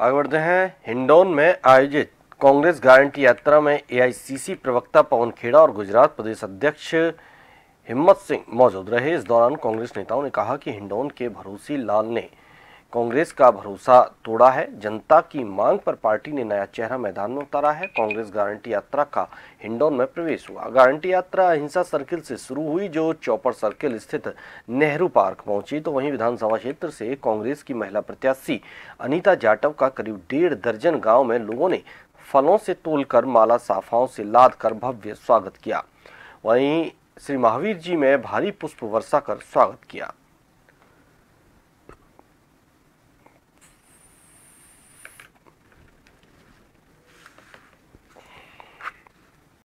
आगे बढ़ते हैं। हिंडौन में आयोजित कांग्रेस गारंटी यात्रा में एआईसीसी प्रवक्ता पवन खेड़ा और गुजरात प्रदेश अध्यक्ष हिम्मत सिंह मौजूद रहे। इस दौरान कांग्रेस नेताओं ने कहा कि हिंडौन के भरोसी लाल ने कांग्रेस का भरोसा तोड़ा है। जनता की मांग पर पार्टी ने नया चेहरा मैदान में उतारा है। कांग्रेस गारंटी यात्रा का हिंडौन में प्रवेश हुआ। गारंटी यात्रा अहिंसा सर्किल से शुरू हुई, जो चौपर सर्किल स्थित नेहरू पार्क पहुँची। तो वहीं विधानसभा क्षेत्र से कांग्रेस की महिला प्रत्याशी अनीता जाटव का करीब डेढ़ दर्जन गाँव में लोगों ने फलों से तोलकर माला, साफाओं से लाद कर भव्य स्वागत किया। वहीं श्री महावीर जी में भारी पुष्प वर्षा कर स्वागत किया।